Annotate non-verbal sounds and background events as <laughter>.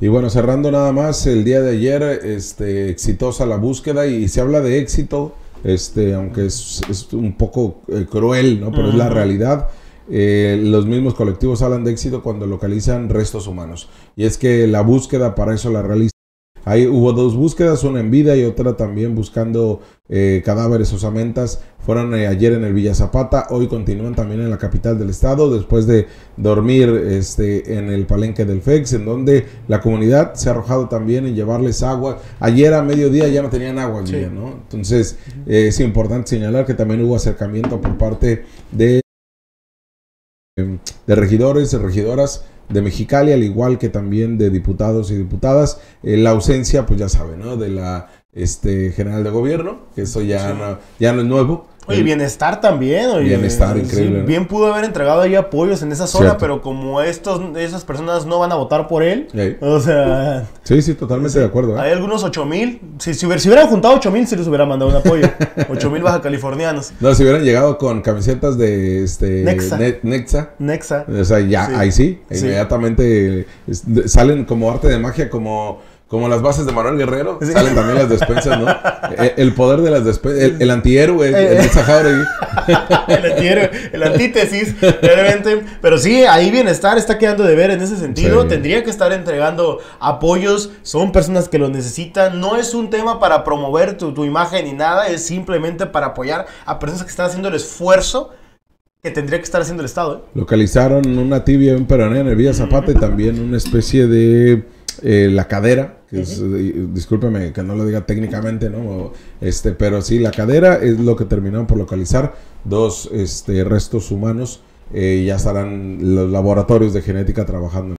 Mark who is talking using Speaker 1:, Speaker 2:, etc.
Speaker 1: Y bueno, cerrando nada más, el día de ayer, este, exitosa la búsqueda y se habla de éxito, este, aunque es, es un poco eh, cruel, ¿no? Pero es la realidad. Eh, los mismos colectivos hablan de éxito cuando localizan restos humanos. Y es que la búsqueda para eso la realiza Ahí hubo dos búsquedas, una en vida y otra también buscando eh, cadáveres osamentas. Fueron eh, ayer en el Villa Zapata, hoy continúan también en la capital del estado, después de dormir este, en el palenque del FEX, en donde la comunidad se ha arrojado también en llevarles agua. Ayer a mediodía ya no tenían agua ¿no? Entonces eh, es importante señalar que también hubo acercamiento por parte de, de regidores, de regidoras de Mexicali, al igual que también de diputados y diputadas. Eh, la ausencia, pues ya saben, ¿no? De la este, general de gobierno, que eso ya, no, ya no es nuevo.
Speaker 2: Oye, bienestar también. Oye,
Speaker 1: bienestar, increíble.
Speaker 2: Bien pudo haber entregado ahí apoyos en esa zona, pero como estos, esas personas no van a votar por él, o sea...
Speaker 1: Sí, sí, totalmente de acuerdo.
Speaker 2: ¿eh? Hay algunos 8 mil. Si, si, hubieran juntado 8 mil, se les hubiera mandado un apoyo. <laughs> 8 mil baja californianos.
Speaker 1: No, si hubieran llegado con camisetas de este,
Speaker 2: Nexa.
Speaker 1: Nexa.
Speaker 2: Nexa.
Speaker 1: O sea, ya, ahí sí, inmediatamente salen como arte de magia, como como las bases de Manuel Guerrero, salen también las despensas, ¿no? <laughs> E, el, poder de las despensas, el, antihéroe, el, el <laughs>
Speaker 2: el antihéroe, el antítesis, realmente. Pero sí, ahí bienestar está quedando de ver en ese sentido. Tendría que estar entregando apoyos, son personas que lo necesitan. No es un tema para promover tu, tu imagen ni nada, es simplemente para apoyar a personas que están haciendo el esfuerzo que tendría que estar haciendo el Estado. ¿eh?
Speaker 1: Localizaron una tibia un peroné en el Villa Zapata y también una especie de eh, la cadera, que es, eh, discúlpeme que no lo diga técnicamente, ¿no? Este, pero sí, la cadera es lo que terminaron por localizar, dos este, restos humanos, eh, ya estarán los laboratorios de genética trabajando.